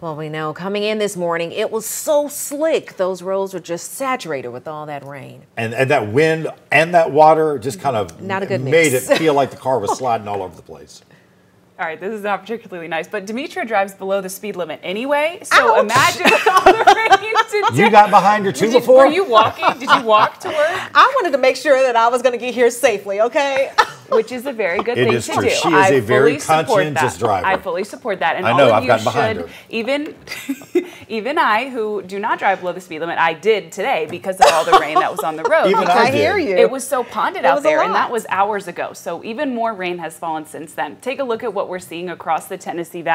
Well, we know coming in this morning, it was so slick. Those roads were just saturated with all that rain. And, and that wind and that water just kind of Not a good made mix. it feel like the car was sliding all over the place. All right, this is not particularly nice, but Demetria drives below the speed limit anyway. So Ouch. imagine all the rain today. You got behind her too you- before? Were you walking? Did you walk to work? I wanted to make sure that I was going to get here safely, okay? Which is a very good It thing is to true. do. She is I a very fully support conscientious that. driver. I fully support that, and I all know, of I've you behind should. her. Even, even I, who do not drive below the speed limit, I did today because of all the rain that was on the road. Even I I hear did. you. It was so ponded It out there, and that was hours ago. So even more rain has fallen since then. Take a look at what we're seeing across the Tennessee Valley.